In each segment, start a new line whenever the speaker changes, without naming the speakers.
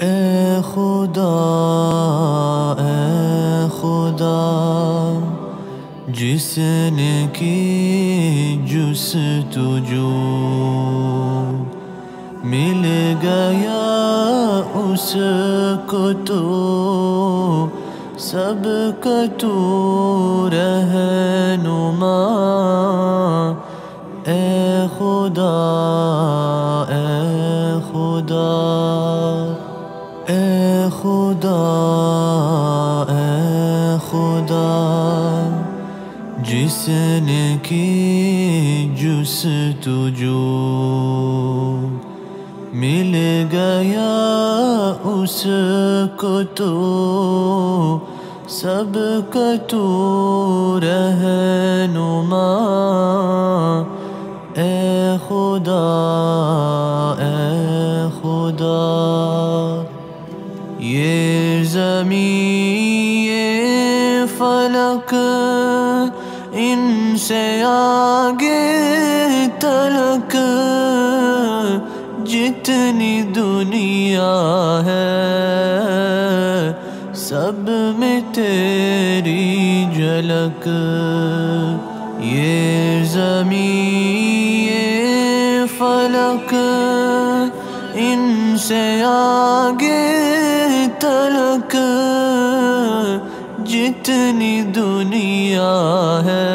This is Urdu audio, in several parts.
اے خدا اے خدا، جس نے کی جس تجو مل گیا، اس کو تو سب کا تو رہنما۔ اے خدا اے خدا اے خدا جس نے کی جس تجو مل گیا اس کو تو سب کا تو رہنما۔ اے خدا اے خدا۔ یہ زمین، یہ فلک ان سے آگے تلک جتنی دنیا ہے، سب میں تیری جھلک۔ یہ زمین، یہ فلک ان سے آگے تلک جتنی دنیا ہے،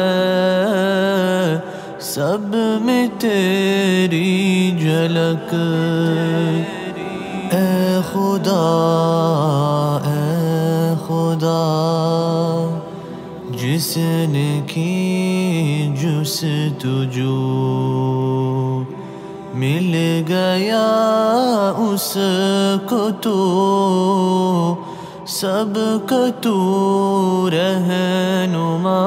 سب میں تیری جھلک۔ اے خدا اے خدا، جس نے کی جس تجو مل گیا اس کو تو سب کا تو رہنما